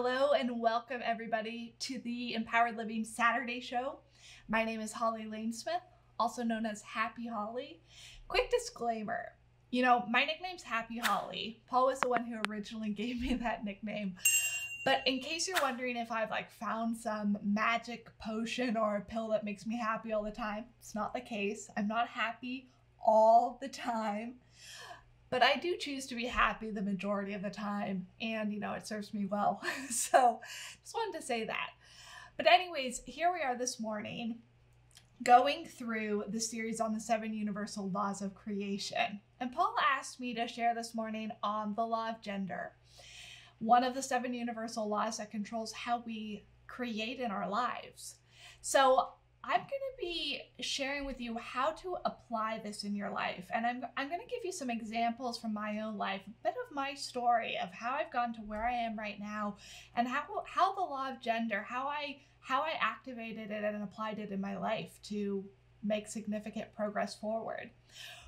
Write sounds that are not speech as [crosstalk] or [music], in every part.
Hello and welcome everybody to the Empowered Living Saturday Show. My name is Holly Lanesmith, also known as Happy Holly. Quick disclaimer you know, my nickname's Happy Holly. Paul was the one who originally [laughs] gave me that nickname. But in case you're wondering if I've like found some magic potion or a pill that makes me happy all the time, it's not the case. I'm not happy all the time but I do choose to be happy the majority of the time, and you know, it serves me well. [laughs] so, just wanted to say that. But, anyways, here we are this morning going through the series on the seven universal laws of creation. And Paul asked me to share this morning on the law of gender, one of the seven universal laws that controls how we create in our lives. So, I'm going to be sharing with you how to apply this in your life. And I'm, I'm going to give you some examples from my own life, a bit of my story of how I've gotten to where I am right now and how, how the law of gender, how I, how I activated it and applied it in my life to make significant progress forward.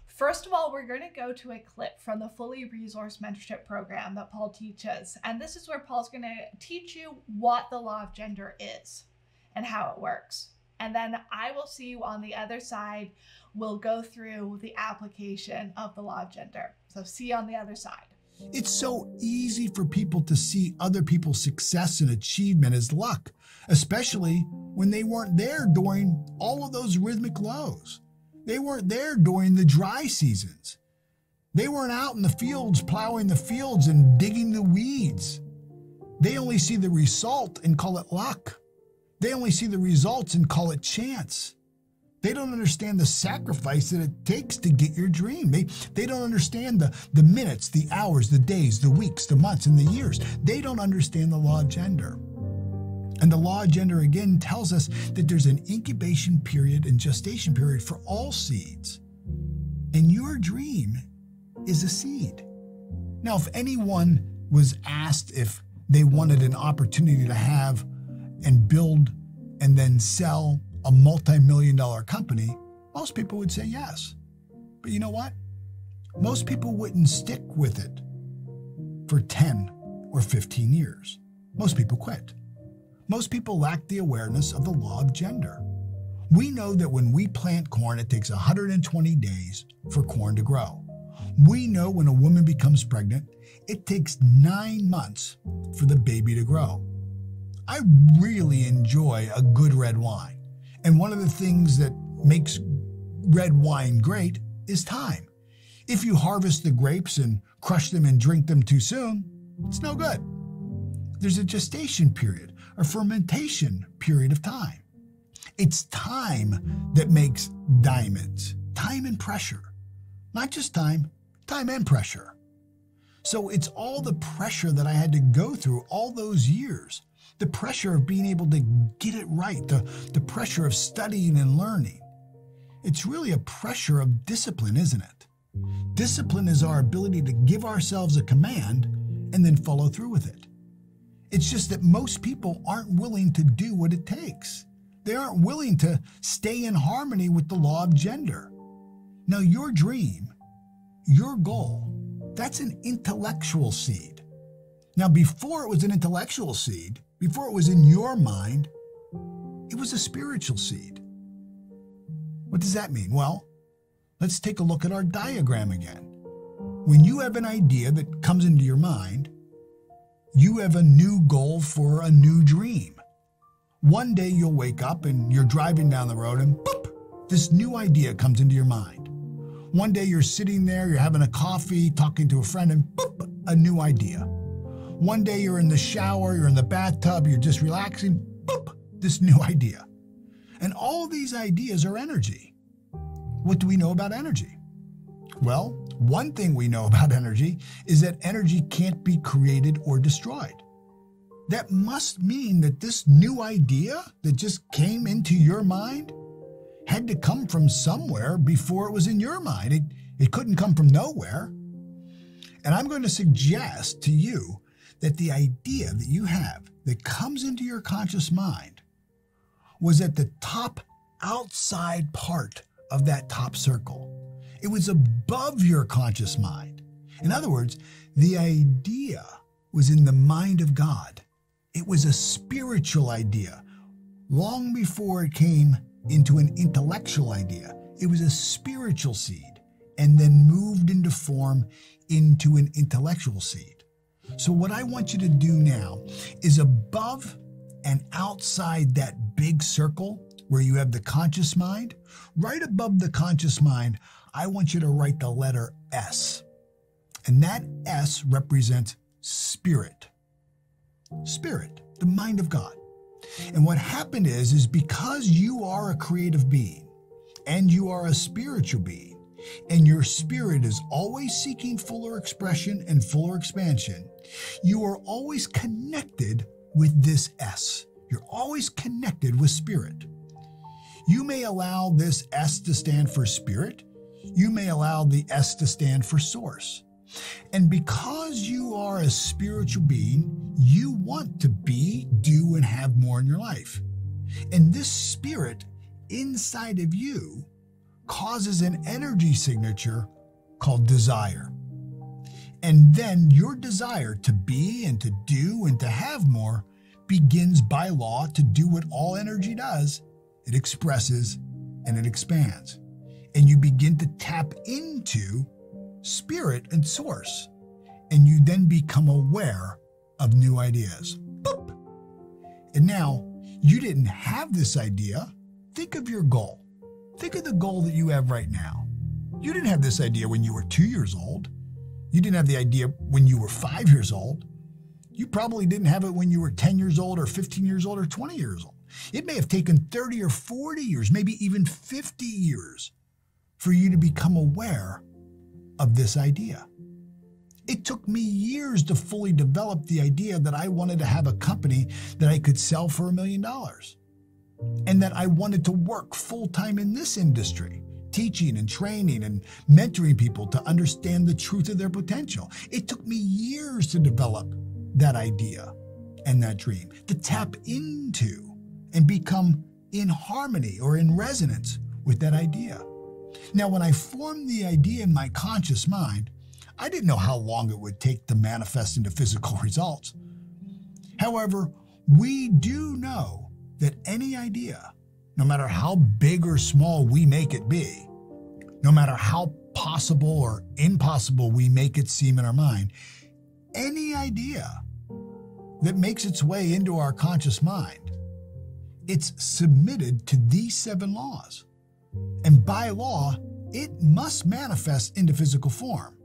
First of all, we're going to go to a clip from the Fully Resourced Mentorship Program that Paul teaches. And this is where Paul's going to teach you what the law of gender is and how it works. And then I will see you on the other side. We'll go through the application of the law of gender. So, see you on the other side. It's so easy for people to see other people's success and achievement as luck, especially when they weren't there during all of those rhythmic lows. They weren't there during the dry seasons. They weren't out in the fields plowing the fields and digging the weeds. They only see the result and call it luck. They only see the results and call it chance. They don't understand the sacrifice that it takes to get your dream. They, they don't understand the, the minutes, the hours, the days, the weeks, the months, and the years. They don't understand the law of gender. And the law of gender again tells us that there's an incubation period and gestation period for all seeds. And your dream is a seed. Now, if anyone was asked if they wanted an opportunity to have and build and then sell a multi million dollar company, most people would say yes. But you know what? Most people wouldn't stick with it for 10 or 15 years. Most people quit. Most people lack the awareness of the law of gender. We know that when we plant corn, it takes 120 days for corn to grow. We know when a woman becomes pregnant, it takes nine months for the baby to grow. I really enjoy a good red wine. And one of the things that makes red wine great is time. If you harvest the grapes and crush them and drink them too soon, it's no good. There's a gestation period, a fermentation period of time. It's time that makes diamonds, time and pressure. Not just time, time and pressure. So it's all the pressure that I had to go through all those years the pressure of being able to get it right, the, the pressure of studying and learning. It's really a pressure of discipline, isn't it? Discipline is our ability to give ourselves a command and then follow through with it. It's just that most people aren't willing to do what it takes. They aren't willing to stay in harmony with the law of gender. Now, your dream, your goal, that's an intellectual seed. Now, before it was an intellectual seed, before it was in your mind, it was a spiritual seed. What does that mean? Well, let's take a look at our diagram again. When you have an idea that comes into your mind, you have a new goal for a new dream. One day you'll wake up and you're driving down the road and boop, this new idea comes into your mind. One day you're sitting there, you're having a coffee, talking to a friend, and boop, a new idea. One day you're in the shower, you're in the bathtub, you're just relaxing, boop, this new [laughs] idea. And all these ideas are energy. What do we know about energy? Well, one thing we know [laughs] about energy is that energy can't be created or destroyed. That must mean that this new idea that just came into your mind had to come from somewhere before it was in your mind. It, it couldn't come from nowhere. And I'm going to suggest to you that the idea that you have that comes into your conscious mind was at the top outside part of that top circle. It was above your conscious mind. In other words, the idea was in the mind of God. It was a spiritual idea. Long before it came into an intellectual idea, it was a spiritual seed and then moved into form into an intellectual seed. So, what I want you to do now is above and outside that big circle where you have the conscious mind, right above the conscious mind, I want you to write the letter S. And that S represents spirit. Spirit, the mind of God. And what happened is, is because you are a creative being and you are a spiritual being, and your spirit is always seeking fuller expression and fuller expansion, you are always connected with this S. You're always connected with spirit. You may allow this S to stand for spirit. You may allow the S to stand for source. And because you are a spiritual being, you want to be, do, and have more in your life. And this spirit inside of you causes an energy signature called desire. And then your desire to be and to do and to have more begins by law to do what all energy does it expresses and it expands. And you begin to tap into spirit and source. And you then become aware of new ideas. Boop. And now you didn't have this idea. Think of your goal. Think of the goal that you have right now. You didn't have this idea when you were two years old. You didn't have the idea when you were five years old. You probably didn't have it when you were 10 years old or 15 years old or 20 years old. It may have taken 30 or 40 years, maybe even 50 years for you to become aware of this idea. It took me years to fully develop the idea that I wanted to have a company that I could sell for a million dollars and that I wanted to work full time in this industry, teaching and training and mentoring people to understand the truth of their potential. It took me years to develop that idea and that dream, to tap into and become in harmony or in resonance with that idea. Now, when I formed the idea in my conscious mind, I didn't know how long it would take to manifest into physical [laughs] results. However, we do know that any idea, no matter how big or small we make it be, no matter how possible or impossible we make it seem in our mind, any idea that makes its way into our conscious mind, it's submitted to these seven laws. And by law, it must manifest into physical form.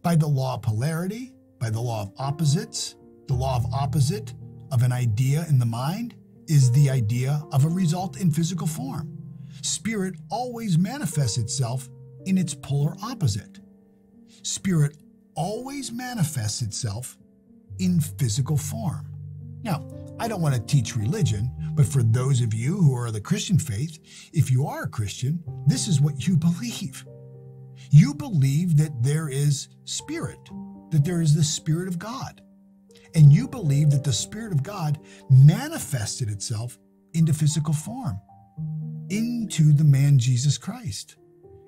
By the law of polarity, by the law of opposites, the law of opposite of an idea in the mind is the idea of a result in physical form. Spirit always manifests itself in its polar opposite. Spirit always manifests itself in physical form. Now, I don't want to teach religion, but for those of you who are the Christian faith, if you are a Christian, this is what you believe. You believe that there is spirit, that there is the Spirit of God. And you believe that the Spirit of God manifested itself into physical form, into the man Jesus Christ.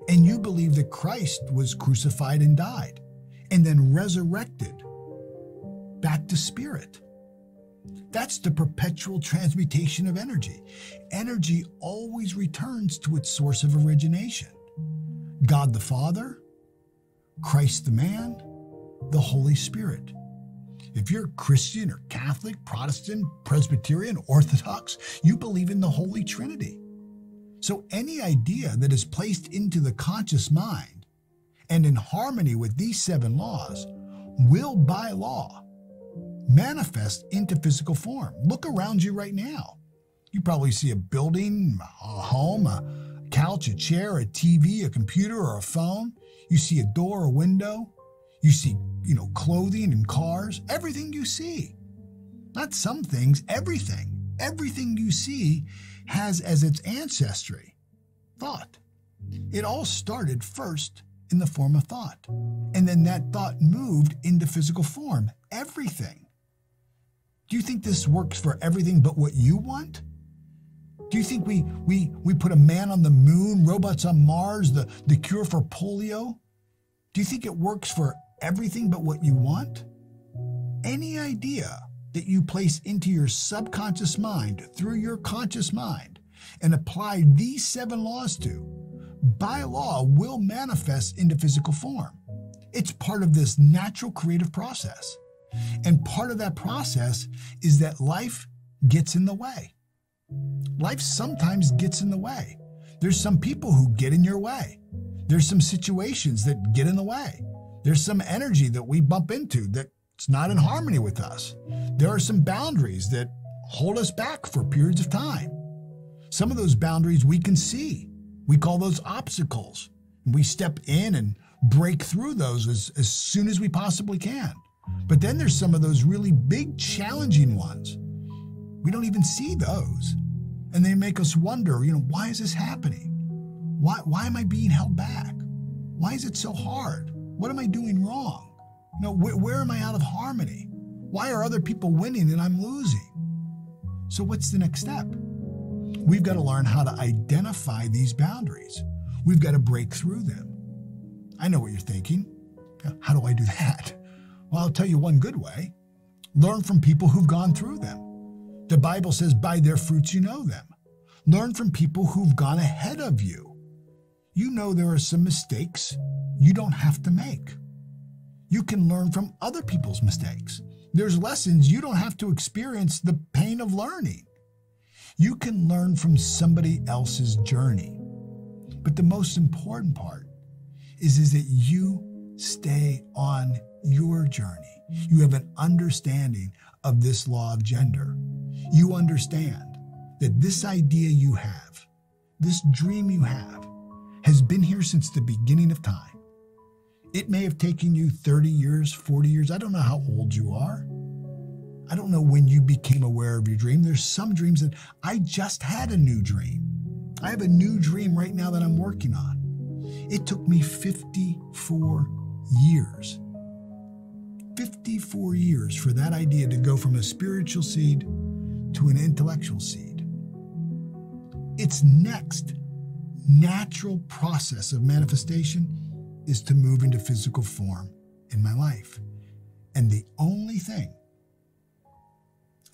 And you believe that Christ was crucified and died, and then resurrected back to spirit. That's the perpetual transmutation of energy. Energy always returns to its source of origination God the Father, Christ the man, the Holy Spirit. If you're Christian or Catholic, Protestant, Presbyterian, Orthodox, you believe in the Holy Trinity. So any idea that is placed into the conscious mind and in harmony with these seven laws will, by law, manifest into physical form. Look around you right now. You probably see a building, a home, a couch, a chair, a TV, a computer, or a phone. You see a door, a window. You see, you know, clothing and cars. Everything you see. Not some things, everything. Everything you see has as its ancestry thought. It all started first in the form of thought. And then that thought moved into physical form. Everything. Do you think this works for everything but what you want? Do you think we, we, we put a man on the moon, robots on Mars, the, the cure for polio? Do you think it works for everything but what you want? Any idea that you place into your subconscious mind through your conscious mind and apply these seven laws to, by law, will manifest into physical form. It's part of this natural creative process. And part of that process is that life gets in the way. Life sometimes gets in the way. There's some people who get in your way. There's some situations that get in the way. There's some energy that we bump into that's not in harmony with us. There are some boundaries that hold us back for periods of time. Some of those boundaries we can see. We call those obstacles. We step in and break through those as, as soon as we possibly can. But then there's some of those really big, challenging ones. We don't even see those. And they make us wonder, you know, why is this happening? Why, why am I being held back? Why is it so hard? What am I doing wrong? You know, wh- where am I out of harmony? Why are other people winning and I'm losing? So, what's the next step? We've got to learn how to identify these boundaries. We've got to break through them. I know what you're thinking. How do I do [laughs] that? Well, I'll tell you one good way learn from people who've gone through them. The Bible says, by their fruits you know them. Learn from people who've gone ahead of you. You know there are some mistakes you don't have to make. You can learn from other people's mistakes. There's lessons you don't have to experience the pain of learning. You can learn from somebody else's journey. But the most important part is, is that you stay on your journey. You have an understanding of this law of gender. You understand that this idea you have, this dream you have, has been here since the beginning of time. It may have taken you 30 years, 40 years. I don't know how old you are. I don't know when you became aware of your dream. There's some dreams that I just had a new dream. I have a new dream right now that I'm working on. It took me 54 years 54 years for that idea to go from a spiritual seed to an intellectual seed. Its next natural process of manifestation is to move into physical form in my life. And the only thing,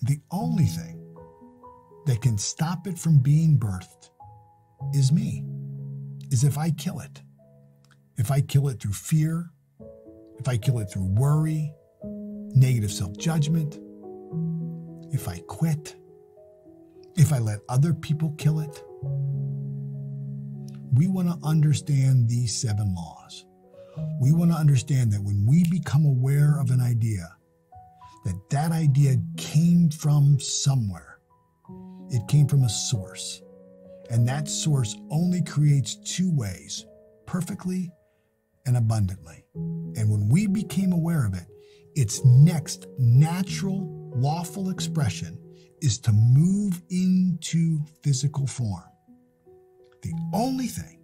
the only thing that can stop it from being birthed is me, is if I kill it. If I kill it through fear, if I kill it through worry, negative self judgment, if I quit, if I let other people kill it, we want to understand these seven laws. We want to understand that when we become aware of an idea, that that idea came from somewhere. It came from a source. And that source only creates two ways perfectly and abundantly. And when we became aware of it, its next natural, lawful expression is to move into physical form. The only thing,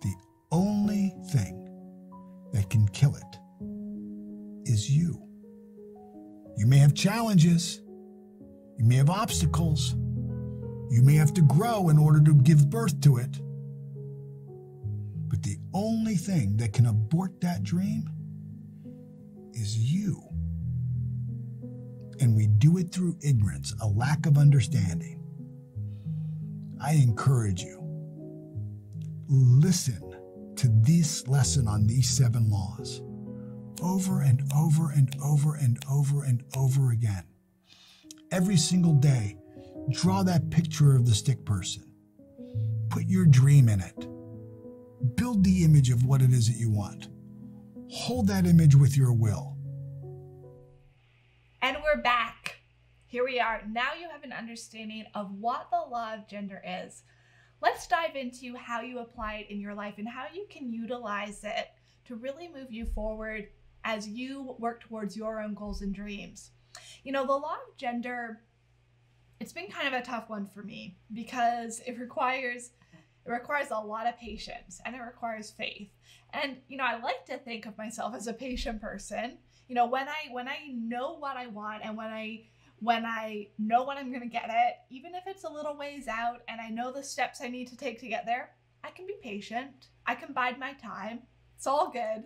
the only thing that can kill it is you. You may have challenges, you may have obstacles, you may have to grow in order to give birth to it. But the only thing that can abort that dream is you. And we do it through ignorance, a lack of understanding. I encourage you, listen to this lesson on these seven laws over and over and over and over and over again. Every single day, draw that picture of the stick person. Put your dream in it. Build the image of what it is that you want. Hold that image with your will. And we're back. Here we are. Now you have an understanding of what the law of gender is. Let's dive into how you apply it in your life and how you can utilize it to really move you forward as you work towards your own goals and dreams. You know, the law of gender, it's been kind of a tough one for me because it requires it requires a lot of patience and it requires faith. And you know, I like to think of myself as a patient person. You know, when I when I know what I want and when I when I know when I'm going to get it, even if it's a little ways out and I know the steps I need to take to get there, I can be patient. I can bide my time. It's all good.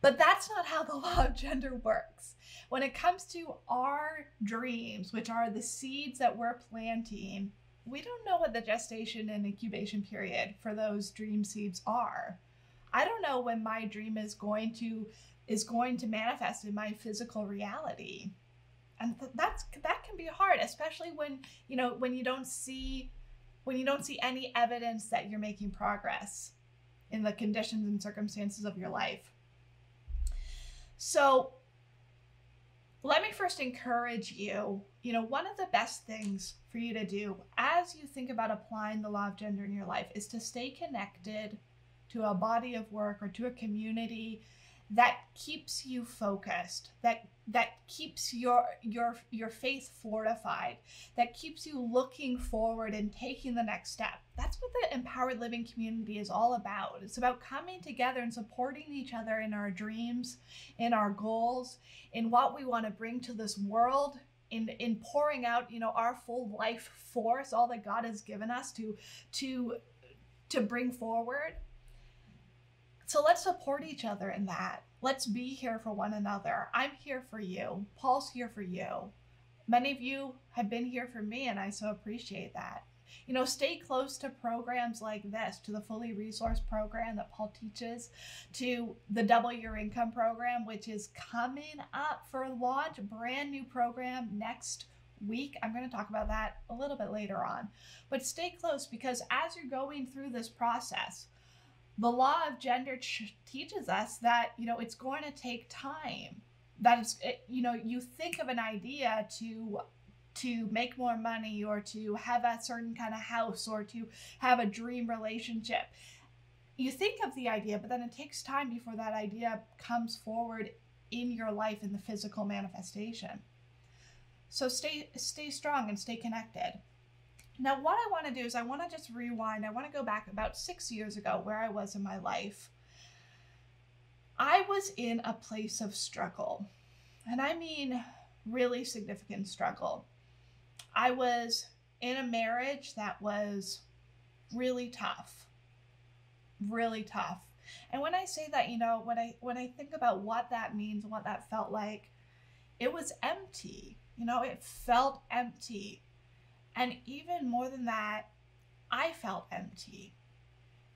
But that's not how the [laughs] law of gender works. when it comes to our dreams, which are the seeds that we're planting, we don't know what the gestation and incubation period for those dream seeds are. I don't know when my dream is going to is going to manifest in my physical reality. And th- that's that can be hard, especially when, you know, when you don't see when you don't see any evidence that you're making progress in the conditions and circumstances of your life. So, let me first encourage you. You know, one of the best things for you to do as you think about applying the law of gender in your life is to stay connected to a body of work or to a community that keeps you focused that that keeps your your your faith fortified that keeps you looking forward and taking the next step. That's what the empowered living community is all about. It's about coming together and supporting each other in our dreams in our goals in what we want to bring to this world in in pouring out you know our full life force all that god has given us to to to bring forward. So let's support each other in that. Let's be here for one another. I'm here for you. Paul's here for you. Many of you have been here for me, and I so appreciate that. You know, stay close to programs like this, to the Fully Resourced program that Paul teaches, to the Double Your Income program, which is coming up for launch, brand new program next week. I'm going to talk about that a little bit later on. But stay close because as you're going through this process, the law of gender ch- teaches us that you know it's going to take time. That is it, you know you think of an idea to to make more money or to have a certain kind of house or to have a dream relationship. You think of the idea but then it takes time before that idea comes forward in your life in the physical manifestation. So stay stay strong and stay connected now, what I want to do is I want to just rewind. I want to go back about six years ago where I was in my life. I was in a place of struggle, and I mean really significant struggle. I was in a marriage that was really tough. Really tough. And when I say that, you know, when I when I think about what that means, and what that felt like, it was empty. You know, it felt empty. And even more than that, I felt empty.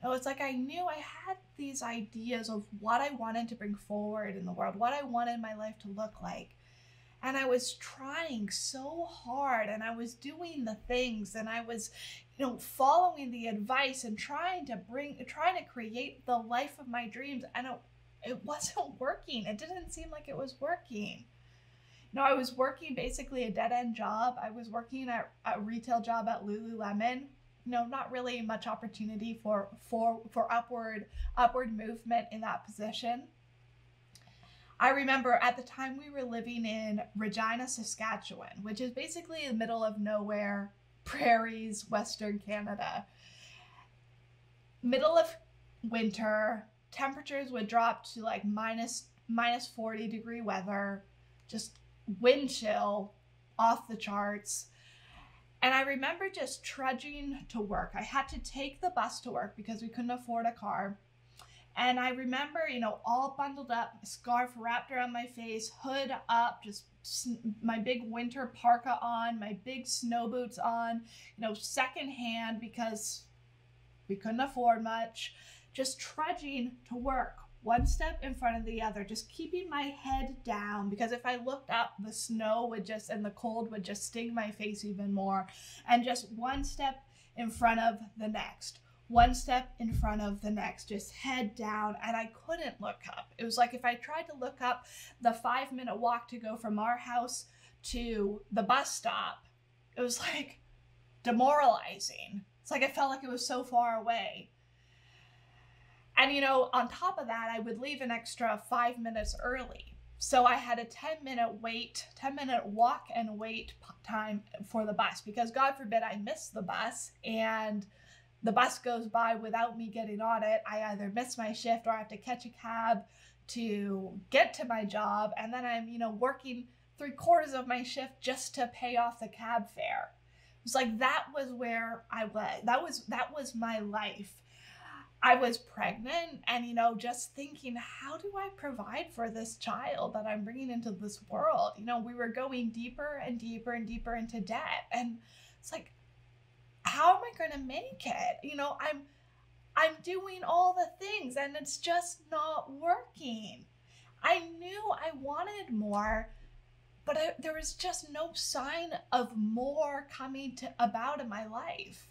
It was like I knew I had these ideas of what I wanted to bring forward in the world, what I wanted my life to look like. And I was trying so hard and I was doing the things and I was, you know, following the advice and trying to bring, trying to create the life of my dreams. And it, it [laughs] wasn't working. It didn't seem like it was working. No, I was working basically a dead end job. I was working at a retail job at Lululemon. No, not really much opportunity for for for upward upward movement in that position. I remember at the time we were living in Regina, Saskatchewan, which is basically the middle of nowhere, [laughs] prairies, Western Canada. Middle of winter, temperatures would drop to like minus minus 40 degree weather, just wind chill off the charts. And I remember just trudging to work. I had to take the bus to work because we couldn't afford a car. And I remember, you know, all bundled up, scarf wrapped around my face, hood up, just my big winter parka on, my big snow boots on, you know, secondhand because we couldn't afford much, just trudging to work one step in front of the other, just keeping my head down because if I looked up, the snow would just and the cold would just sting my face even more. And just one step in front of the next, one step in front of the next, just head down. And I couldn't look up. It was like if I tried to look up the five minute walk to go from our house to the bus stop, it was like demoralizing. It's like I felt like it was so far away. And you know, on top of that, I would leave an extra five minutes early. So I had a 10 minute wait, 10 minute walk and wait time for the bus because God forbid I miss the bus and the bus goes by without me getting on it. I either miss my shift or I have to catch a cab to get to my job. And then I'm, you know, working three quarters of my shift just to pay off the cab fare. It was like that was where I was. That was that was my life. I was pregnant and, you know, just thinking, how do I provide for this child that I'm bringing into this world? You know, we were going deeper and deeper and deeper into debt. And it's like, how am I going to make it? You know, I'm, I'm doing all the things and it's just not working. I knew I wanted more, but I, there was just no sign of more coming to about in my life.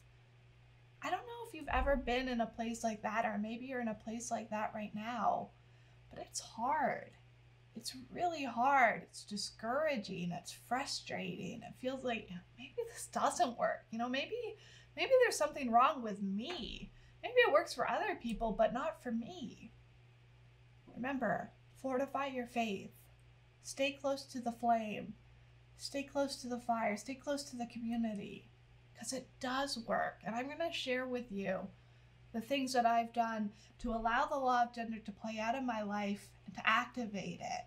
I don't know if you've ever been in a place like that, or maybe you're in a place like that right now, but it's hard. It's really hard. It's discouraging. It's frustrating. It feels like maybe this doesn't work. You know, maybe maybe there's something wrong with me. Maybe it works for other people, but not for me. Remember, fortify your faith. Stay close to the flame. Stay close to the fire. Stay close to the community because it does work. And I'm going to share with you the things that I've done to allow the law of gender to play out in my life and to activate it,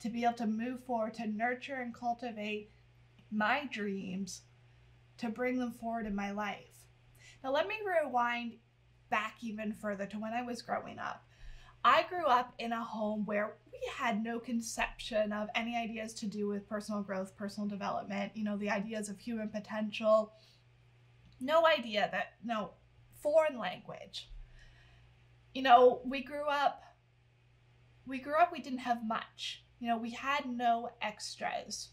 to be able to move forward, to nurture and cultivate my dreams, to bring them forward in my life. Now, let me rewind back even further to when I was growing up. I grew up in a home where we had no conception of any ideas to do with personal growth, personal development, you know, the ideas of human potential, no idea that, no, foreign language. You know, we grew up, we grew up, we didn't have much. You know, we had no extras.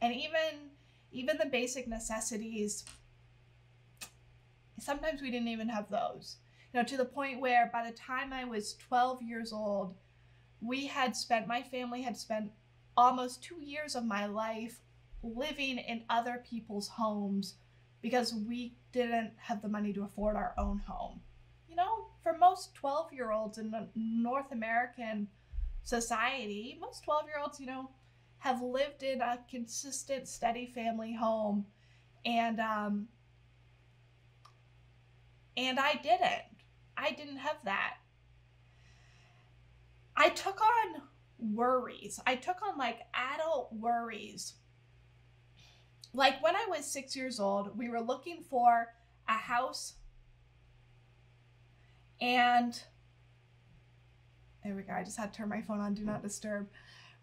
And even, even the basic necessities, sometimes we didn't even have those. You know, to the point where by the time I was 12 years old, we had spent, my family had spent almost two years of my life living in other people's homes because we didn't have the money to afford our own home. You know, for most 12 year olds in North American society, most 12 year olds, you know, have lived in a consistent, steady family home. And, um, and I didn't. I didn't have that. I took on worries. I took on like adult worries like when I was six years old, we were looking for a house and there we go. I just had to turn my phone on do not disturb.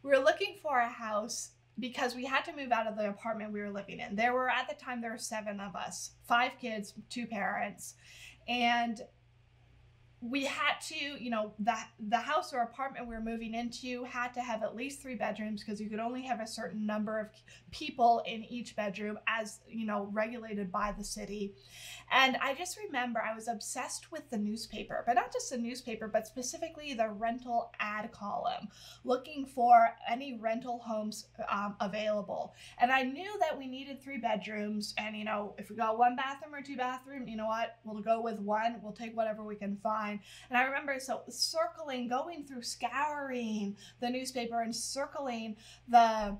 We were looking for a house because we had to move out of the apartment we were living in. There were at the time there were 7 of us, 5 kids, 2 parents. And we had to, you know, the the house or apartment we were moving into had to have at least three bedrooms because you could only have a certain number of people in each bedroom as, you know, regulated by the city. And I just remember I was obsessed with the newspaper, but not just the newspaper, but specifically the rental ad column, looking for any rental homes um, available. And I knew that we needed three bedrooms, and you know, if we got one bathroom or two bathroom, you know what, we'll go with one. We'll take whatever we can find and I remember so circling, going through, scouring the newspaper and circling the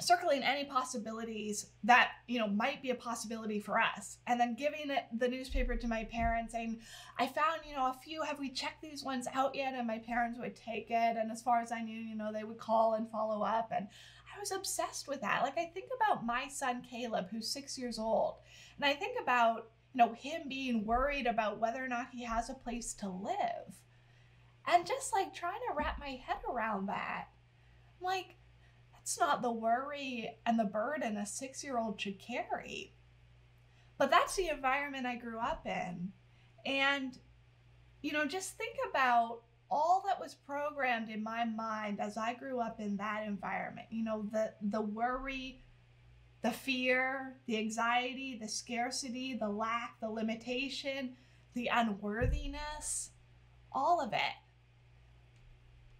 circling any possibilities that you know might be a possibility for us. And then giving it the newspaper to my parents saying i found you know a few. Have we checked these ones out yet? And my parents would take it. And as far as i knew you know they would call and follow up. And i was obsessed with that. Like i think about my son caleb who's six years old. And i think about you know, him being worried about whether or not he has a place to live. And just like trying to wrap my head around that. I'm like, that's not the worry and the burden a six year old should carry. But that's the environment I grew up in. And, you know, just think about all that was programmed in my mind as I grew up in that environment. You know, the the worry the fear, the anxiety, the scarcity, the lack, the limitation, the unworthiness, all of it.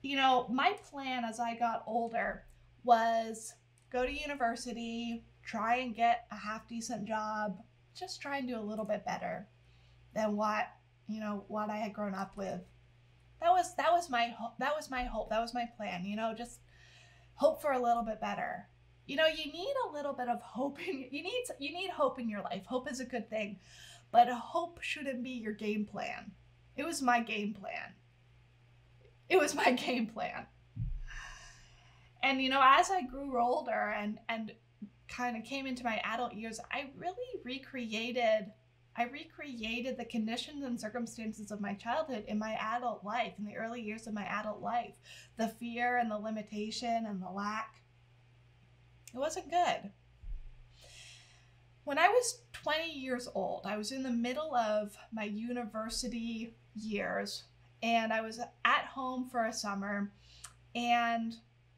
You know, my plan as I got older was go to university, try and get a half decent job, just try and do a little bit better than what, you know, what I had grown up with. That was that was my that was my hope. That was my plan, you know, just hope for a little bit better you know you need a little bit of hope in you need you need hope in your life hope is a good thing but hope shouldn't be your game plan it was my game plan it was my [laughs] game plan and you know as i grew older and and kind of came into my adult years i really recreated I recreated the conditions and circumstances of my childhood in my adult life, in the early years of my adult life. The fear and the limitation and the lack. It wasn't good. When I was 20 years old, I was in the middle of my university years and I was at home for a summer. And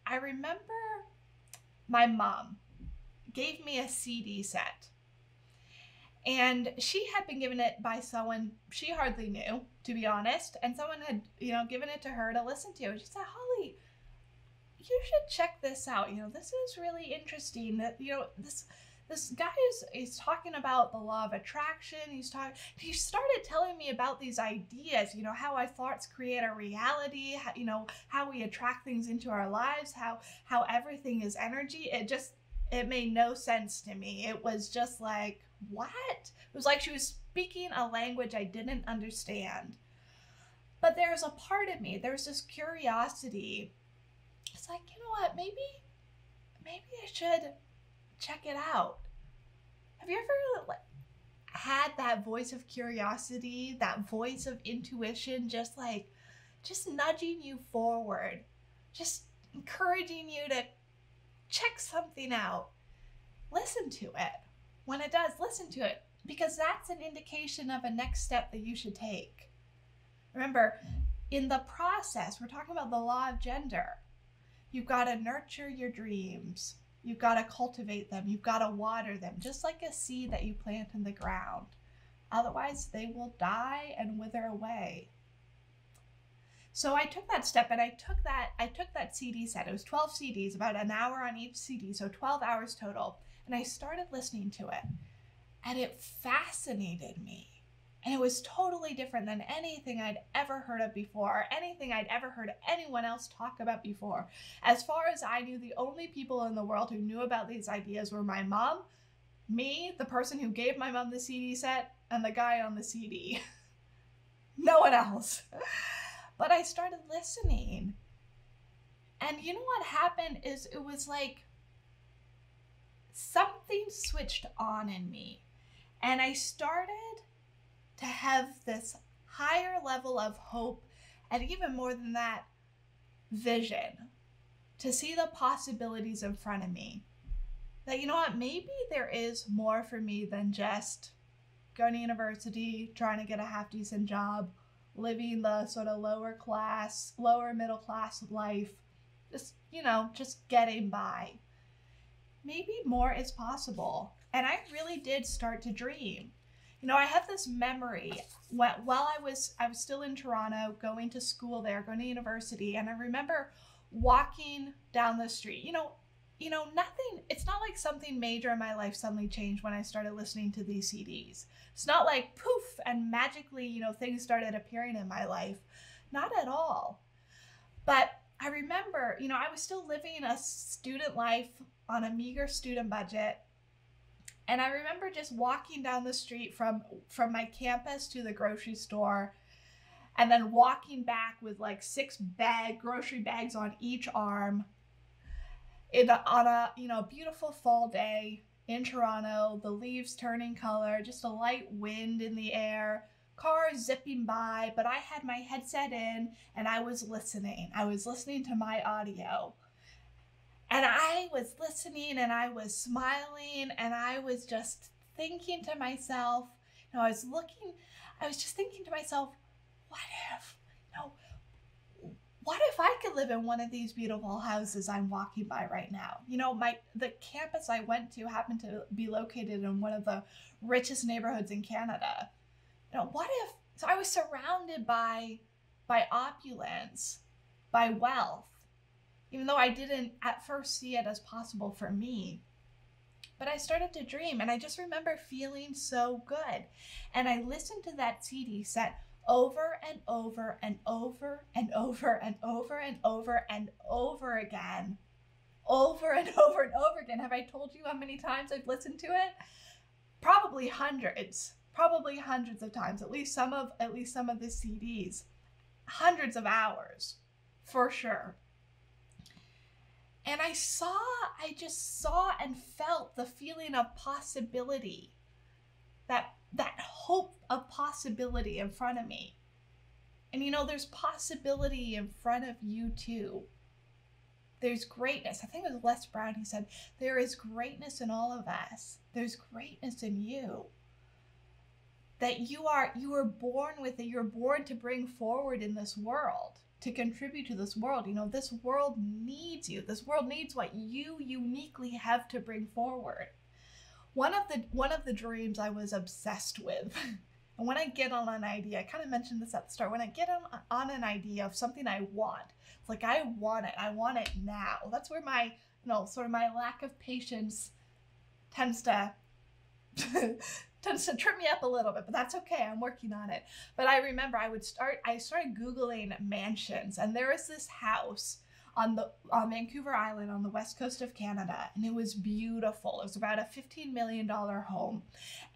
I remember my mom gave me a CD set and she had been given it by someone she hardly knew, to be honest. And someone had, you know, given it to her to listen to. And she said, Holly, you should check this out. You know, this is really interesting. That you know, this this guy is is talking about the law of attraction. He's talking. He started telling me about these ideas. You know, how our thoughts create our reality. How, you know, how we attract things into our lives. How how everything is energy. It just it made no sense to me. It was just like what? It was like she was speaking a language I didn't understand. But there's a part of me, there's this curiosity. It's like, you know what, maybe maybe I should check it out. Have you ever like, had that voice of curiosity, that voice of intuition just like just nudging you forward, just encouraging you to check something out. Listen to it when it does, listen to it because that's an indication of a next step that you should take. Remember, in the process, we're talking about the law of gender. You've got to nurture your dreams. You've got to cultivate them. You've got to water them, just like a seed that you plant in the ground. Otherwise, they will die and wither away. So I took that step and I took that I took that CD set. It was 12 CDs, about an hour on each CD, so 12 hours total and I started listening to it. And it fascinated me. And it was totally different than anything I'd ever heard of before, or anything I'd ever heard anyone else talk about before. As far as I knew, the only people in the world who knew about these ideas were my mom, me, the person who gave my mom the CD set, and the guy on the CD. [laughs] no one else. [laughs] But I started listening. And you know what happened is it was like something switched on in me. And I started to have this higher level of hope and even more than that, vision to see the possibilities in front of me. That, you know what, maybe there is more for me than just going to university, trying to get a half decent job, living the sort of lower class, lower middle class life, just, you know, just getting by maybe more is possible. And I really did start to dream. You know, I have this memory while I was I was still in Toronto, going to school there, going to university, and I remember walking down the street. You know, you know, nothing, it's not like something major in my life suddenly changed when I started listening to these CDs. It's not like poof and magically, you know, things started appearing in my life. Not at all. But I remember, you know, I was still living a student life on a meager student budget. And I remember just walking down the street from from my campus to the grocery store and then walking back with like six bag grocery bags on each arm in a, on a you know beautiful fall day in Toronto, the leaves turning color, just a light wind in the air, cars zipping by, but I had my headset in and I was listening. I was listening to my audio. And I was listening and I was smiling and I was just thinking to myself, you know, I was looking, I was just thinking to myself, what if, you know, what if I could live in one of these beautiful houses I'm walking by right now? You know, my the campus I went to happened to be located in one of the richest neighborhoods in Canada. You know, what if so I was surrounded by by opulence, by wealth, even though I didn't at first see it as possible for me. But I started to dream, and I just remember feeling so good. And I listened to that CD set over and over and over and over and over and over and over again. Over and [laughs] over and over again. Have I told you how many times I've listened to it? Probably hundreds. Probably hundreds of times. At least some of at least some of the CDs. Hundreds of hours. For sure. And I saw, I just saw and felt the feeling of possibility. That that hope of possibility in front of me. And you know, there's possibility in front of you too. There's greatness. I think it was Les Brown who said, There is greatness in all of us. There's greatness in you. That you are you are born with it. You're born to bring forward in this world, to contribute to this world. You know, this world needs you. This world needs what you uniquely have to bring forward. One of the one of the dreams I was obsessed with [laughs] And when I get on an idea, I kind of mentioned this at the start, when I get on, on an idea of something I want, it's like I want it, I want it now. That's where my, you know, sort of my lack of patience tends to [laughs] tends to trip me up a little bit, but that's okay. I'm working on it. But I remember I would start I started googling mansions and there was this house on the on Vancouver Island on the west coast of Canada, and it was beautiful. It was about a $15 million home,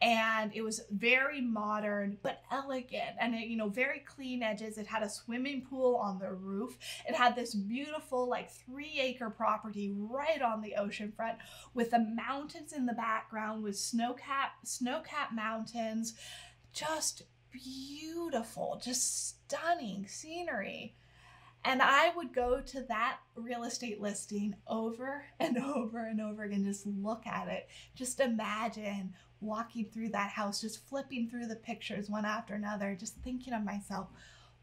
and it was very modern but elegant, and it, you know very clean edges. It had a swimming pool on the roof. It had this beautiful like three acre property right on the ocean front with the mountains in the background with snow cap snow capped mountains, just beautiful, just stunning scenery. And I would go to that real estate listing over [laughs] and over and over again, just look at it. Just imagine walking through that house, just flipping through the pictures one after another, just thinking of myself,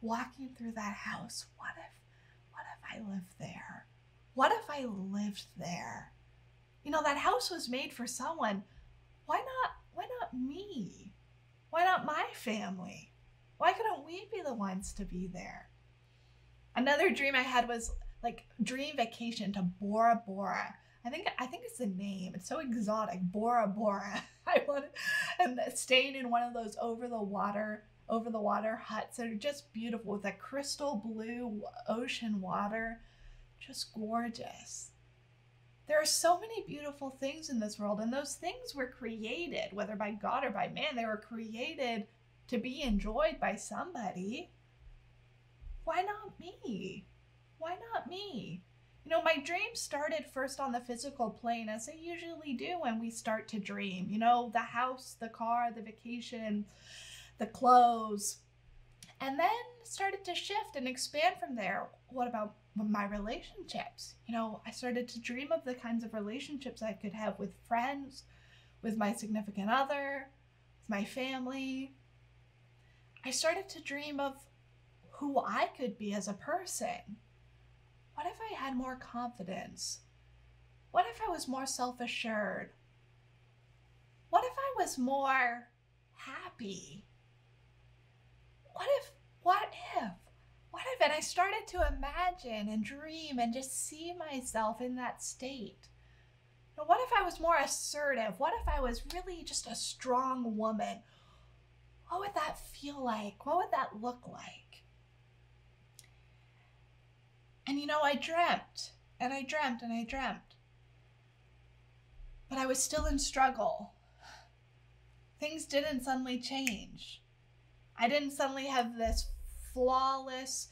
walking through that house. What if, what if I lived there? What if I lived there? You know, that house was made for someone. Why not, why not me? Why not my family? Why couldn't we be the ones to be there? Another dream I had was like dream vacation to Bora Bora. I think I think it's the name. It's so exotic, Bora Bora. [laughs] I want and staying in one of those over the water over the water huts that are just beautiful with that crystal blue ocean water, just gorgeous. There are so many beautiful things in this world, and those things were created, whether by God or by man, they were created to be enjoyed by somebody why not me? Why not me? You know, my dreams started first on the physical plane, as they usually do when we start to dream. You know, the house, the car, the vacation, the clothes. And then started to shift and expand from there. What about my relationships? You know, I started to dream of the kinds of relationships I could have with friends, with my significant other, with my family. I started to dream of who I could be as a person. What if I had more confidence? What if I was more self assured? What if I was more happy? What if, what if, what if? And I started to imagine and dream and just see myself in that state. Now, what if I was more assertive? What if I was really just a strong woman? What would that feel like? What would that look like? And you know, I dreamt and I dreamt and I dreamt. But I was still in struggle. Things didn't suddenly change. I didn't suddenly have this flawless,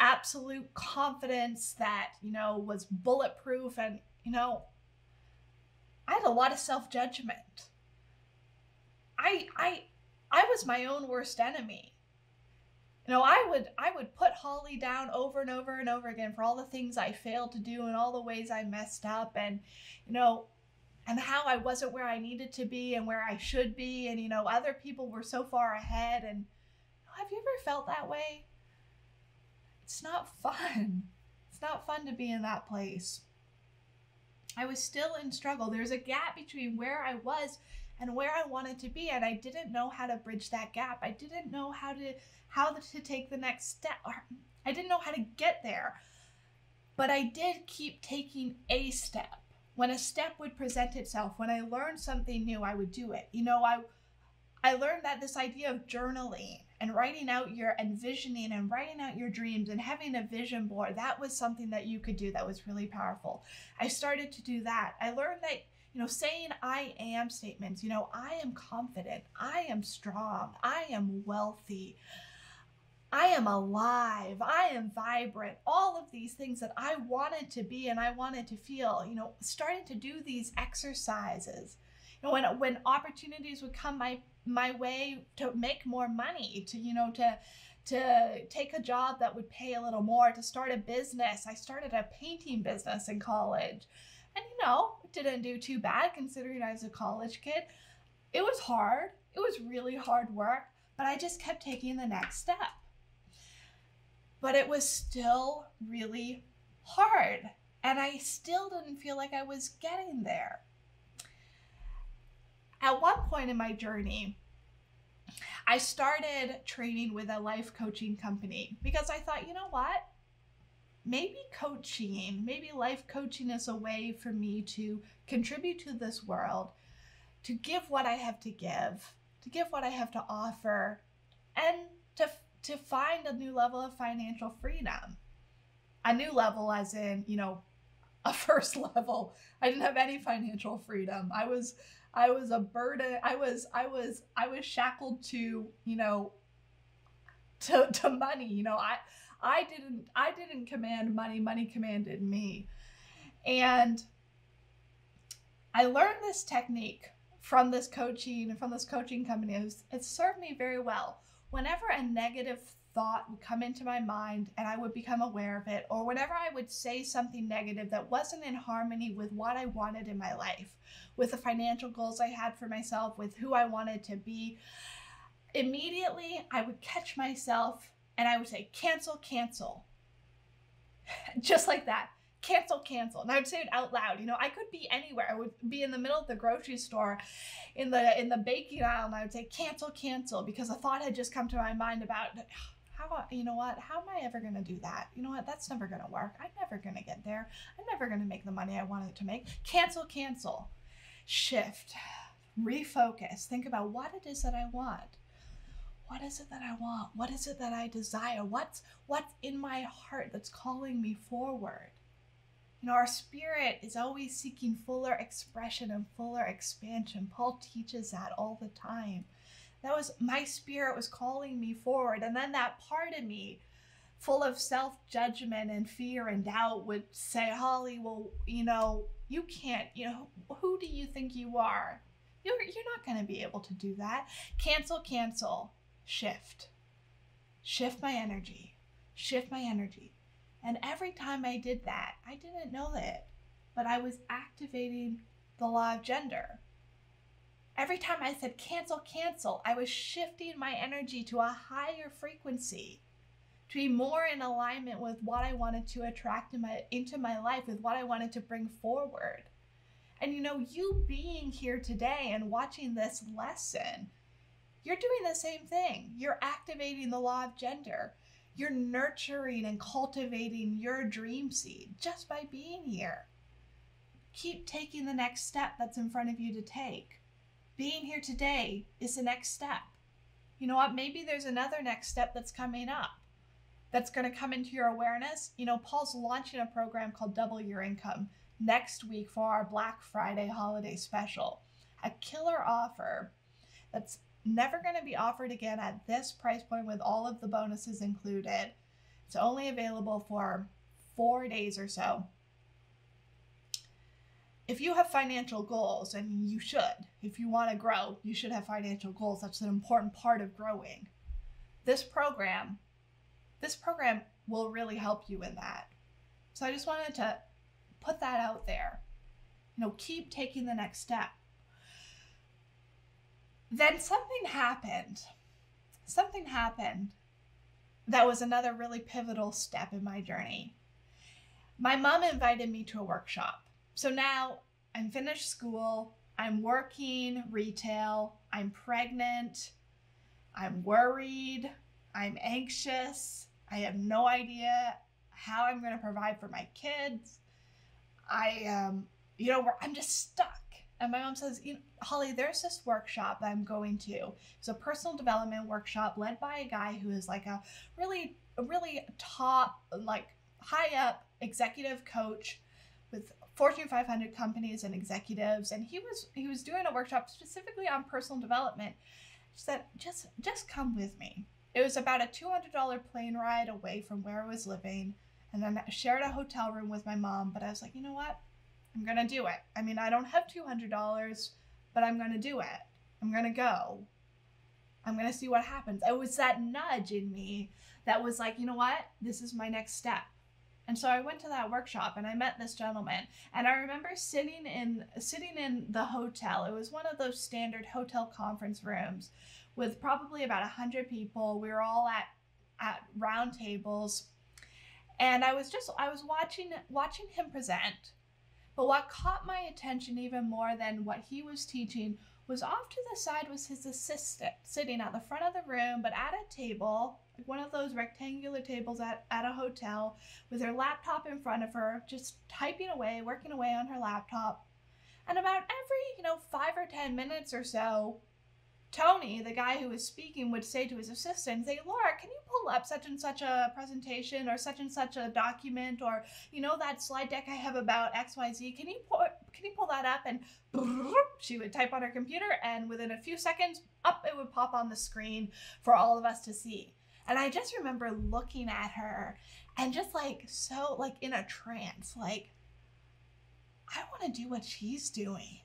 absolute confidence that, you know, was bulletproof. And, you know, I had a lot of self judgment. I, I, I was my own worst enemy you know i would i would put holly down over and over and over again for all the things i failed to do and all the ways i messed up and you know and how i wasn't where i needed to be and where i should be. And you know other people were so far ahead. And have you ever felt that way? It's not [laughs] fun. It's not fun to be in that place. I was still in struggle. There's a gap between where i was and where I wanted to be and I didn't know how to bridge that gap. I didn't know how to how to take the next step. I didn't know how to get there. But I did keep taking a step. When a step would present itself, when I learned something new, I would do it. You know, I I learned that this idea of journaling and writing out your envisioning and writing out your dreams and having a vision board, that was something that you could do that was really powerful. I started to do that. I learned that you know, saying I am statements, you know, I am confident, I am strong, I am wealthy, I am alive, I am vibrant, all of these things that I wanted to be and I wanted to feel, you know, starting to do these exercises, You know, when when opportunities would come my my way to make more money, to you know, to to take a job that would pay a little more, to start a business. I started a painting business in college. And you know, didn't do too bad considering I was a college kid. It was hard. It was really hard work, but I just kept taking the next step. But it was still really hard, and I still didn't feel like I was getting there. At one point in my journey, I started training with a life coaching company because I thought, you know what? Maybe coaching, maybe life coaching is a way for me to contribute to this world, to give what I have to give, to give what I have to offer, and to, to find a new level of financial freedom. A new level, as in, you know, [laughs] a first level. I didn't have any financial freedom. I was I was a burden. I was I was I was shackled to, you know, to to money. You know, I I didn't I didn't command money, money commanded me. And I learned this technique from this coaching and from this coaching company. It, it served me very well. Whenever a negative thought would come into my mind and I would become aware of it, or whenever I would say something negative that wasn't in harmony with what I wanted in my life, with the financial goals I had for myself, with who I wanted to be, immediately I would catch myself and I would say, cancel, cancel. [laughs] Just like that. Cancel, cancel. And I would say it out loud. You know, I could be anywhere. I would be in the middle of the grocery store, in the in the baking aisle, and I would say, cancel, cancel, because a thought had just come to my mind about how you know what how am i ever going to do that you know what that's never going to work i'm never going to get there i'm never going to make the money i wanted to make cancel cancel shift refocus think about what it is that i want what is it that i want what is it that i desire what's what's in my heart that's calling me forward you know our spirit is always seeking fuller expression and fuller expansion paul teaches that all the time that was my spirit was calling me forward. And then that part of me, full of self judgment and fear and doubt, would say, Holly, well, you know, you can't, you know, who do you think you are? You're, you're not going to be able to do that. Cancel, cancel, shift. Shift my energy. Shift my energy. And every time I did that, I didn't know it, but I was activating the law of gender. Every time I said cancel, cancel, I was shifting my energy to a higher frequency to be more in alignment with what I wanted to attract in my, into my life, with what I wanted to bring forward. And you know, you being here today and watching this lesson, you're doing the same thing. You're activating the law of gender. You're nurturing and cultivating your dream seed just by being here. Keep taking the next step that's in front of you to take being here today is the next step. You know what? Maybe there's another next step that's coming up that's going to come into your awareness. You know, Paul's launching a program called Double Your Income next week for our Black Friday holiday special. A killer offer that's never going to be offered again at this price point with all of the bonuses included. It's only available for four days or so if you have financial goals, and you should, if you want to grow, you should have financial goals. That's an important part of growing. This program, this program will really help you in that. So I just wanted to put that out there. You know, keep taking the next step. Then something happened. Something happened that was another really pivotal step in my journey. My mom invited me to a workshop so now I'm finished school, I'm working retail, I'm pregnant, I'm worried, I'm anxious, I have no idea how I'm going to provide for my kids. I um you know, I'm just stuck. And my mom says, Holly, there's this workshop that I'm going to. It's a personal development workshop led by a guy who is like a really, really top, like high up executive coach with Fortune 500 companies and executives, and he was he was doing a workshop specifically on personal development. She said, "Just just come with me." It was about a $200 plane ride away from where I was living, and then I shared a hotel room with my mom. But I was like, you know what? I'm gonna do it. I mean, I don't have $200, but I'm going to do it. I'm going to go. I'm going to see what happens. It was that nudge in me that was like, you know what? This is my next step. And so I went to that workshop and I met this gentleman. And I remember sitting in sitting in the hotel. It was one of those standard hotel conference rooms with probably about a hundred people. We were all at at round tables. And I was just I was watching watching him present. But what caught my attention even more than what he was teaching was off to the side was his assistant sitting at the front of the room, but at a table, like one of those rectangular tables at, at a hotel, with her laptop in front of her, just typing away, working away on her laptop. And about every, you know, five or ten minutes or so, Tony, the guy who was speaking, would say to his assistant, say, Laura, can you pull up such and such a presentation or such and such a document or, you know, that slide deck I have about XYZ? Can you pull, can you pull that up? And she would type on her computer and within a few seconds, up it would pop on the screen for all of us to see. And I just remember looking at her and just like so like in a trance, like, I want to do what she's doing.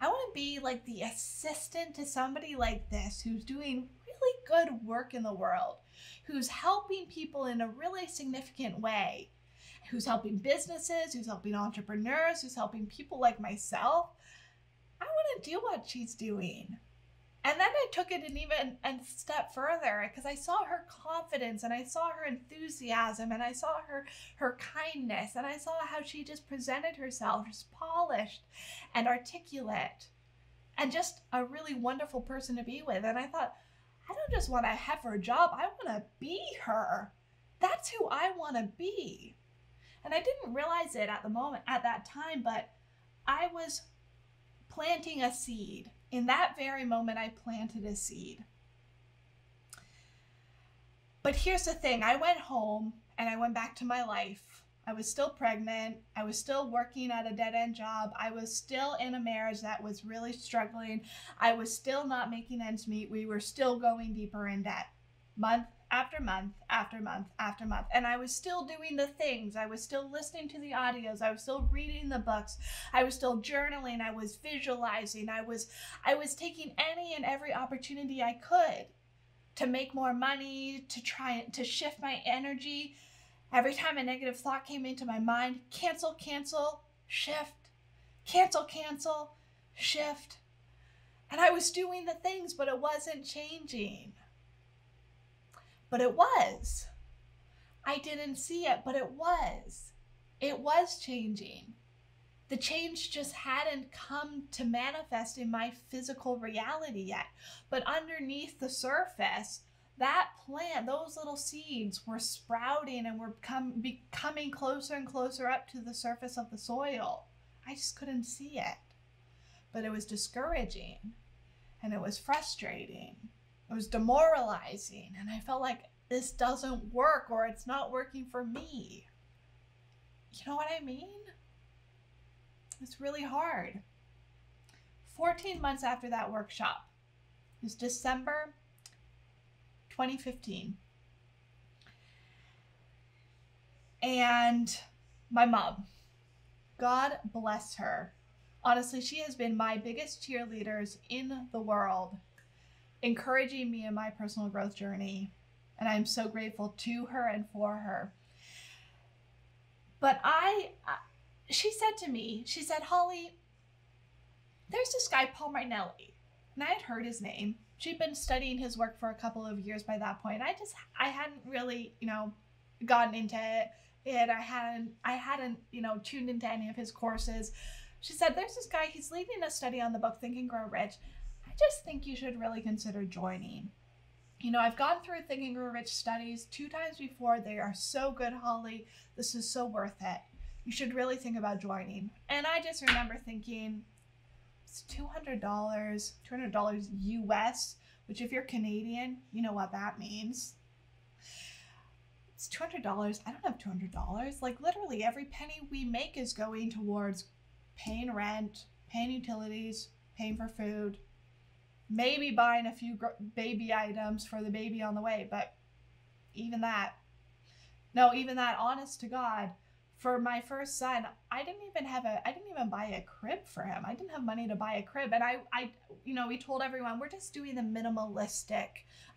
I want to be like the assistant to somebody like this who's doing really good work in the world, who's helping people in a really significant way, who's helping businesses, who's helping entrepreneurs, who's helping people like myself. I want to do what she's doing. And then I took it an even a step further because I saw her confidence and I saw her enthusiasm and I saw her her kindness and I saw how she just presented herself just polished and articulate and just a really wonderful person to be with. And I thought, I don't just want to have her job, I want to be her. That's who I want to be. And I didn't realize it at the moment at that time, but I was planting a seed in that very moment, I planted a seed. But here's the thing I went home and I went back to my life. I was still pregnant. I was still working at a dead end job. I was still in a marriage that was really struggling. I was still not making ends meet. We were still going deeper in debt. Month after month after month after month. And I was still doing the things. I was still listening to the audios. I was still reading the books. I was still journaling. I was visualizing. I was I was taking any and every opportunity I could to make more money, to try to shift my energy. Every time a negative thought came into my mind, cancel, cancel, shift. Cancel, cancel, shift. And I was doing the things, but it wasn't changing but it was. I didn't see it, but it was. It was changing. The change just hadn't come to manifest in my physical reality yet. But underneath the surface, that plant, those little seeds were sprouting and were come, becoming closer and closer up to the surface of the soil. I just couldn't see it. But it was discouraging and it was frustrating it was demoralizing and I felt like this doesn't work or it's not working for me. You know what I mean? It's really hard. 14 months after that workshop, it was December 2015. And my mom, God bless her. Honestly, she has been my biggest cheerleaders in the world encouraging me in my personal growth journey. And I'm so grateful to her and for her. But I, she said to me, she said, Holly, there's this guy, Paul Martinelli. And I had heard his name. She'd been studying his work for a couple of years by that point. I just, I hadn't really, you know, gotten into it. And I hadn't, I hadn't, you know, tuned into any of his courses. She said, there's this guy, he's leading a study on the book Think and Grow Rich just think you should really consider joining. You know, I've gone through Think and Grow Rich studies two times before. They are so good, Holly. This is so worth it. You should really think about joining. And I just remember thinking, it's $200, $200 US, which if you're Canadian, you know what that means. It's $200. I don't have $200. Like literally every penny we make is going towards paying rent, paying utilities, paying for food, maybe buying a few baby items for the baby on the way, but even that, no, even that, honest to God, for my first son, I didn't even have a I didn't even buy a crib for him. I didn't have money to buy a crib. And I I you know, we told everyone we're just doing the minimalistic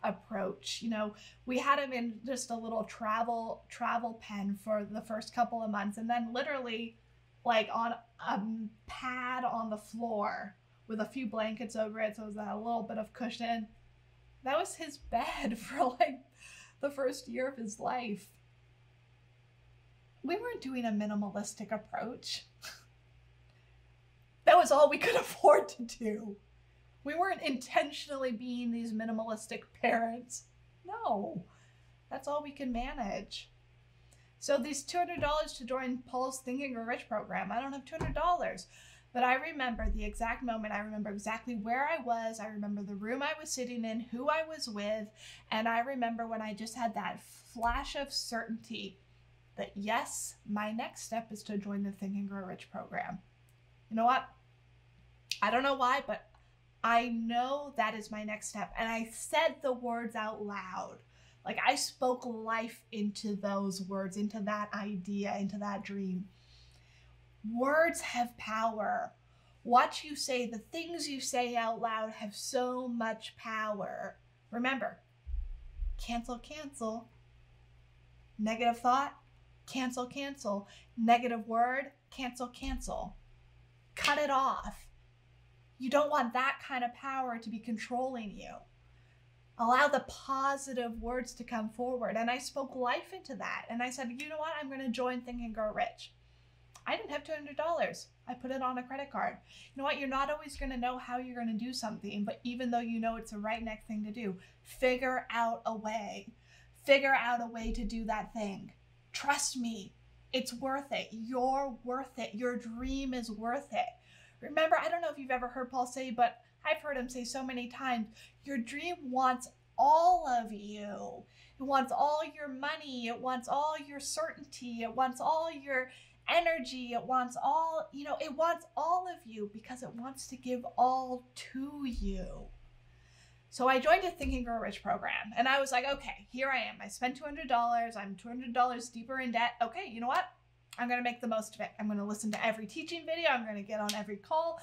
approach. You know, we had him in just a little travel travel pen for the first couple of months and then literally like on a pad on the floor with a few blankets over it so it was a little bit of cushion. That was his [laughs] bed for like the first year of his life we weren't doing a minimalistic approach. [laughs] that was all we could [laughs] afford to do. We weren't intentionally being these minimalistic parents. No, that's all we can manage. So these $200 to join Paul's Thinking Rich program, I don't have $200. But I remember the exact moment. I remember exactly where I was. I remember the room I was sitting in, who I was with. And I remember when I just had that flash of certainty that yes, my next step is to join the Think and Grow Rich program. You know what? I don't know why, but I know that is my next step. And I said the words out loud. Like I spoke life into those words, into that idea, into that dream. Words have power. What you say, the things you say out loud have so much power. Remember, cancel, cancel. Negative thought, cancel, cancel. Negative word, cancel, cancel. Cut it off. You don't want that kind of power to be controlling you. Allow the positive words to come forward. And I spoke life into that. And I said, you know what? I'm going to join Think and Grow Rich. I didn't have $200. I put it on a credit card. You know what? You're not always going to know how you're going to do something, but even though you know it's the right next thing to do, figure out a way. Figure out a way to do that thing. Trust me, it's worth it. You're worth it. Your dream is worth it. Remember, I don't know if you've ever heard Paul say, but I've heard him say so many times your dream wants all of you. It wants all your money. It wants all your certainty. It wants all your energy. It wants all, you know, it wants all of you because it wants to give all to you. So I joined a Think and Grow Rich program and I was like, okay, here I am. I spent $200. I'm $200 deeper in debt. Okay, you know what? I'm going to make the most of it. I'm going to listen to every teaching video. I'm going to get on every call.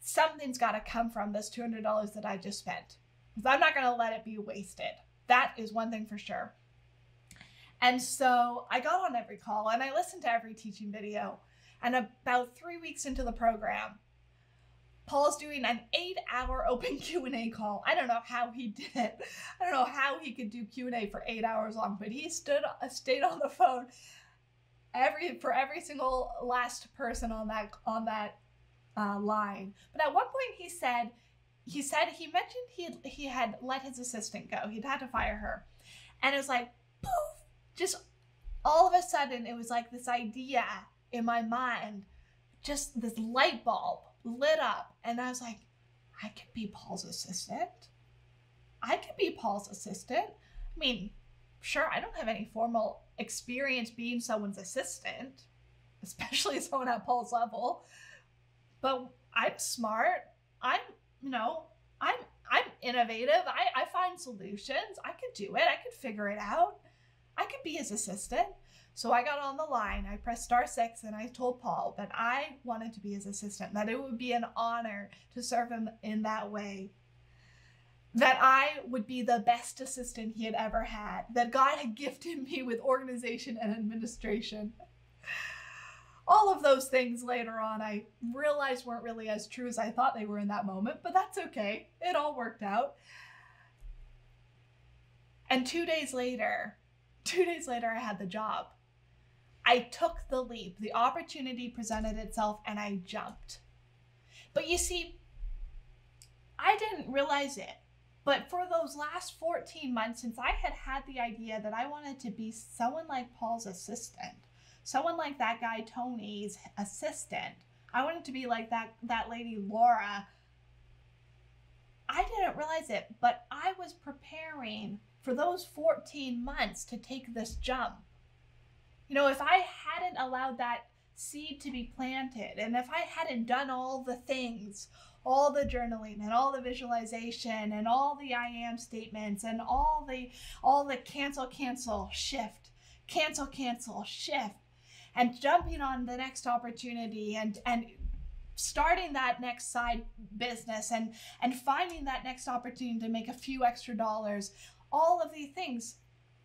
Something's got to come from this $200 that I just spent. I'm not going to let it be wasted. That is one thing for sure. And so I got on every call and I listened to every teaching video. And about three weeks into the program, Paul's doing an eight-hour [laughs] open Q&A call. I don't know how he did it. I don't know how he could do Q&A for eight hours long, but he stood stayed on the phone every for every single last person on that on that uh, line. But at one point, he said he said he mentioned he he had let his assistant go. He'd had to fire her, and it was like poof, just all of a sudden, it was like this idea in my mind, just this light bulb lit up. And I was like, I could be Paul's assistant. I could be Paul's assistant. I mean, sure, I don't have any formal experience being someone's assistant, [laughs] especially someone at Paul's level. But I'm smart. I'm, you know, I'm I'm innovative. I, I find solutions. I could do it. I could figure it out. I could be his assistant. So I got on the line, I pressed star six, and I told Paul that I wanted to be his assistant, that it would be an honor to serve him in that way, that I would be the best assistant he had ever had, that God had gifted me with organization and administration. All of those things later on I realized weren't really as true as I thought they were in that moment, but that's okay. It all worked out. And two days later, two days later, I had the job. I took the leap. The opportunity presented itself and I jumped. But you see, I didn't realize it. But for those last 14 months, since I had had the idea that I wanted to be someone like Paul's assistant, someone like that guy Tony's assistant, I wanted to be like that, that lady Laura. I didn't realize it, but I was preparing for those 14 months to take this jump. You know, if I hadn't allowed that seed to be planted, and if I hadn't done all the things, all the journaling and all the visualization and all the I am statements and all the all the cancel cancel shift cancel cancel shift and jumping on the next opportunity and and starting that next side business and and finding that next opportunity to make a few extra dollars all of these things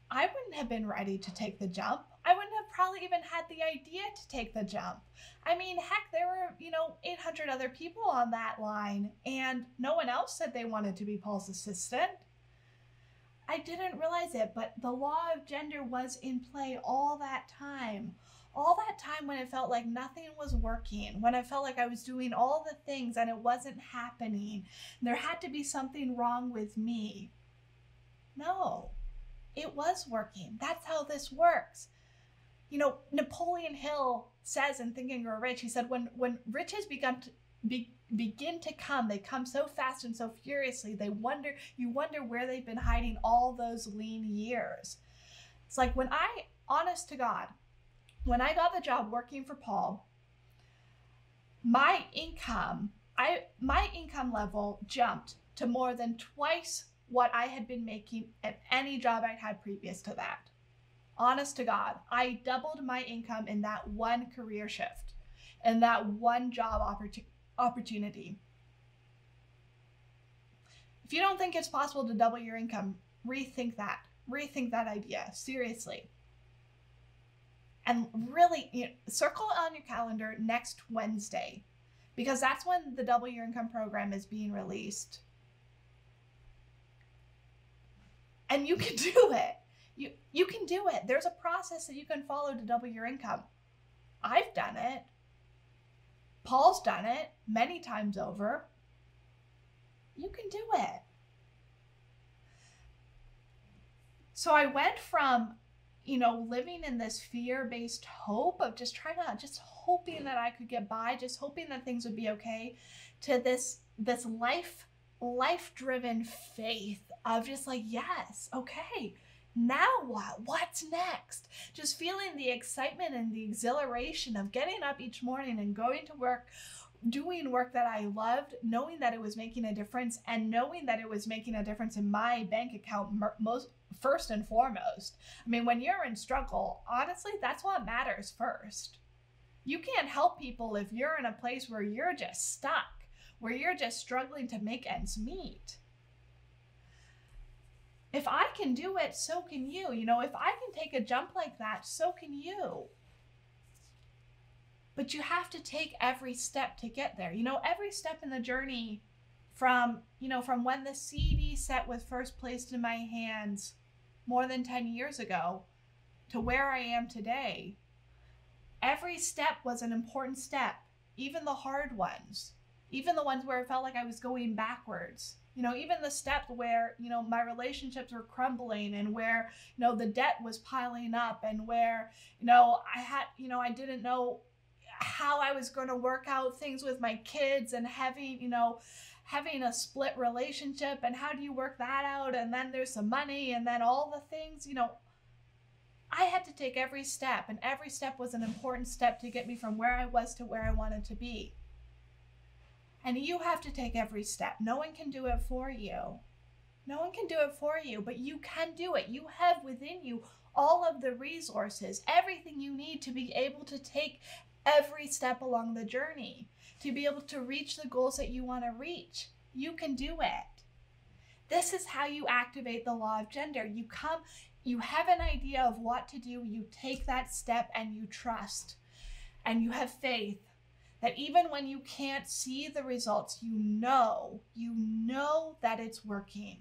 i wouldn't have been ready to take the jump. I wouldn't have probably even had the idea to take the jump. I mean heck there were you know 800 other people on that line and no one else said they wanted to be paul's assistant. I didn't realize it but the law of gender was in play all that time. All that time when it felt like nothing was working, when I felt like I was doing all the things and it wasn't happening, there had to be something wrong with me. No, it was working. That's how this works. You know, Napoleon Hill says in Think and Grow Rich, he said, when, when riches begun to, be, begin to come, they come so fast and so furiously, they wonder, you wonder where they've been hiding all those lean years. It's like when I, honest to God, when I got the job working for Paul, my income, I my income level jumped to more than twice what I had been making at any job I'd had previous to that. Honest to God, I doubled my income in that one career shift, in that one job opportunity. If you don't think it's possible to double your income, rethink that. Rethink that idea. Seriously and really you know, circle on your calendar next Wednesday because that's when the double your income program is being released. And you can [laughs] do it. You you can do it. There's a process that you can follow to double your income. I've done it. Paul's done it many times over. You can do it. So I went from you know, living in this fear based hope of just trying to, just hoping that I could get by, just hoping that things would be okay, to this, this life, life driven faith of just like, yes, okay, now what? What's next? Just feeling the excitement and the exhilaration of getting up each morning and going to work, doing work that I loved, knowing that it was making a difference, and knowing that it was making a difference in my bank account most first and foremost. I mean, when you're in struggle, honestly, that's what matters first. You can't help people if you're in a place where you're just stuck, where you're just struggling to make ends meet. If I can do it, so can you. You know, if I can take a jump like that, so can you. But you have to take every step to get there. You know, every step in the journey from, you know, from when the CD set was first placed in my hands more than 10 years ago to where I am today, every step was an important step, even the hard ones, even the ones where it felt like I was going backwards. You know, even the step where, you know, my relationships were crumbling and where, you know, the debt was piling up and where, you know, I had, you know, I didn't know how I was going to work out things with my kids and having, you know, having a split relationship and how do you work that out? And then there's some money and then all the things you know. I had to take every step and every step was an important step to get me from where i was to where i wanted to be and you have to take every step no one can do it for you no one can do it for you but you can do it you have within you all of the resources everything you need to be able to take every step along the journey to be able to reach the goals that you want to reach. You can do it. This is how you activate the law of gender. You come, you have an idea of what to do, you take that step and you trust and you have faith that even when you can't see the results, you know, you know that it's working.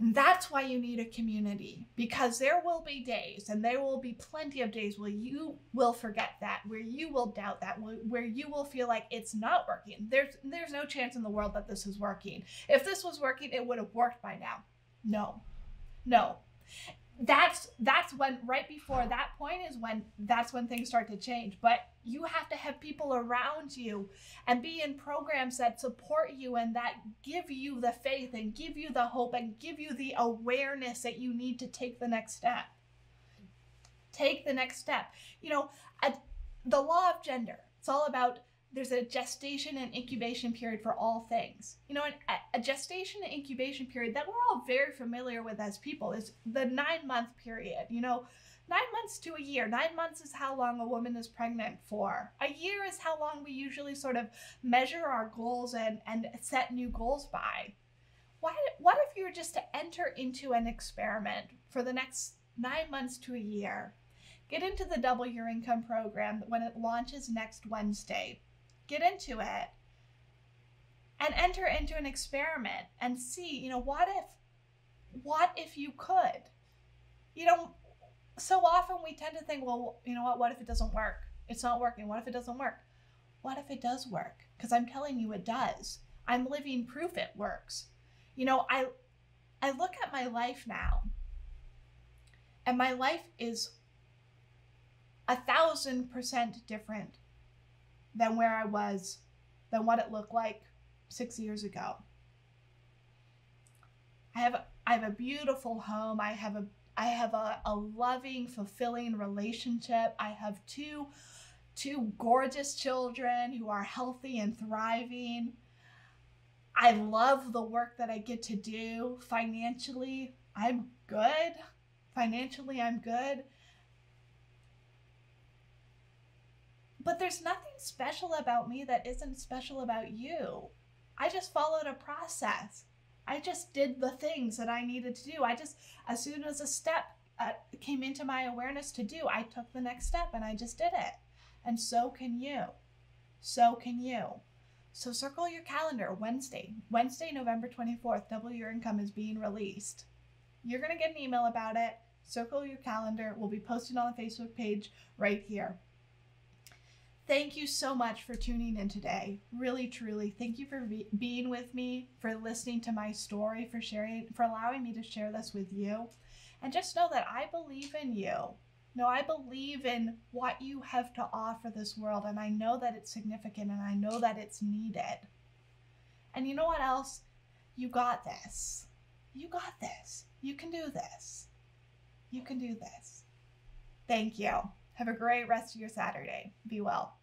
And that's why you need a community because there will be days and there will be plenty of days where you will forget that, where you will doubt that, where you will feel like it's not working. There's there's no chance in the world that this is working. If this was working, it would have worked by now. No. No that's that's when right before that point is when that's when things start to change. But you have to have people around you and be in programs that support you and that give you the faith and give you the hope and give you the awareness that you need to take the next step. Take the next step. You know the law of gender it's all about there's a gestation and incubation period for all things. You know, a, gestation and incubation period that we're all very familiar with as people is the nine month period. You know, Nine months to a year. Nine months is how long a woman is pregnant for. A year is how long we usually sort of measure our goals and, and set new goals by. What, what if you were just to enter into an experiment for the next nine months to a year? Get into the Double Your Income program when it launches next Wednesday. Get into it and enter into an experiment and see, you know, what if what if you could? You know, so often we tend to think, well, you know what, what if it doesn't work? It's not working. What if it doesn't work? What if it does work? Because I'm telling you it does. I'm living proof it works. You know, I I look at my life now, and my life is a thousand percent different than where I was, than what it looked like six years ago. I have I have a beautiful home. I have a I have a, a loving, fulfilling relationship. I have two two gorgeous children who are healthy and thriving. I love the work that I get to do. Financially, I'm good. Financially, I'm good. But there's nothing special about me that isn't special about you. I just followed a process. I just did the things that I needed to do. I just, as soon as a step uh, came into my awareness to do, I took the next step and I just did it. And so can you. So can you. So circle your calendar Wednesday, Wednesday, November 24th, Double Your Income is being released. You're going to get an email about it. Circle your calendar. We'll be posted on the Facebook page right here. Thank you so much for tuning in today. Really, truly, thank you for be- being with me, for listening to my story, for sharing, for allowing me to share this with you. And just know that I believe in you. No, I believe in what you have to offer this world, and I know that it's significant and I know that it's needed. And you know what else? You got this. You got this. You can do this. You can do this. Thank you. Have a great rest of your Saturday. Be well.